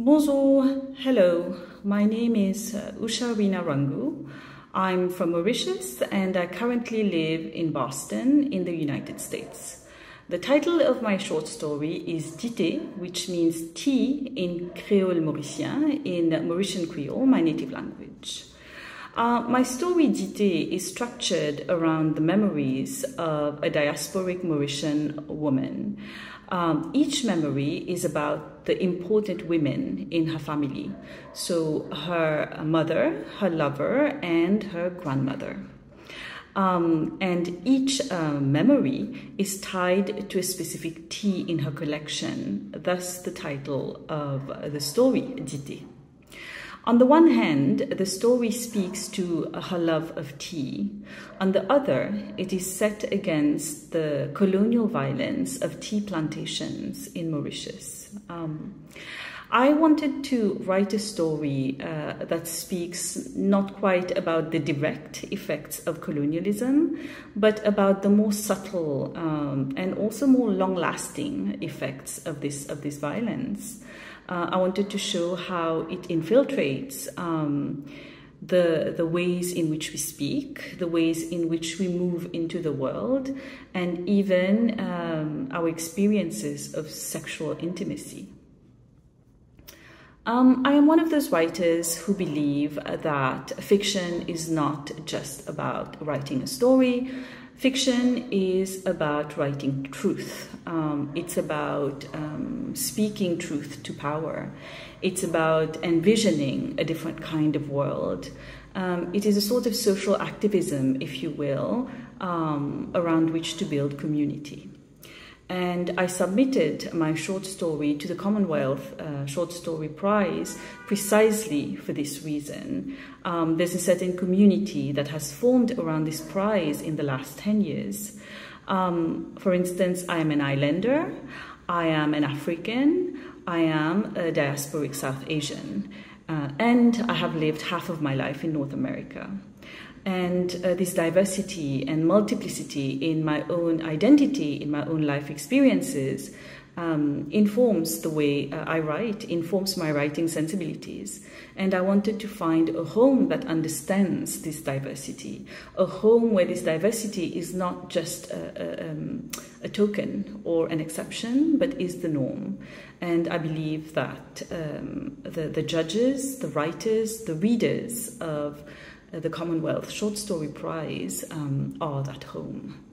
Bonjour, hello. My name is uh, Usha Reena Rungoo. I'm from Mauritius and I currently live in Boston in the United States. The title of my short story is Dite, which means tea in Creole Mauricien, in Mauritian Creole, my native language. Uh, my story Dite is structured around the memories of a diasporic Mauritian woman. Um, each memory is about the important women in her family. So, her mother, her lover, and her grandmother. Um, and each uh, memory is tied to a specific tea in her collection, thus, the title of the story, Dite. On the one hand, the story speaks to her love of tea. On the other, it is set against the colonial violence of tea plantations in Mauritius. Um, I wanted to write a story uh, that speaks not quite about the direct effects of colonialism, but about the more subtle um, and also more long-lasting effects of this of this violence uh, I wanted to show how it infiltrates um, the, the ways in which we speak, the ways in which we move into the world, and even um, our experiences of sexual intimacy. Um, I am one of those writers who believe that fiction is not just about writing a story, Fiction is about writing truth. Um, it's about um, speaking truth to power. It's about envisioning a different kind of world. Um, it is a sort of social activism, if you will, um, around which to build community. And I submitted my short story to the Commonwealth uh, Short Story Prize precisely for this reason. Um, there's a certain community that has formed around this prize in the last 10 years. Um, for instance, I am an islander, I am an African, I am a diasporic South Asian, uh, and I have lived half of my life in North America and uh, this diversity and multiplicity in my own identity, in my own life experiences, um, informs the way uh, I write, informs my writing sensibilities. And I wanted to find a home that understands this diversity, a home where this diversity is not just a, a, um, a token or an exception, but is the norm. And I believe that um, the, the judges, the writers, the readers of the Commonwealth Short Story Prize um, are at home.